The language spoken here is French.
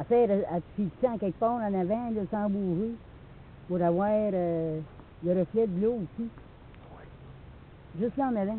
À faire à, à fixer en quelque part en avant, là, sans bouger, pour avoir euh, le reflet de l'eau aussi. Juste là en avant.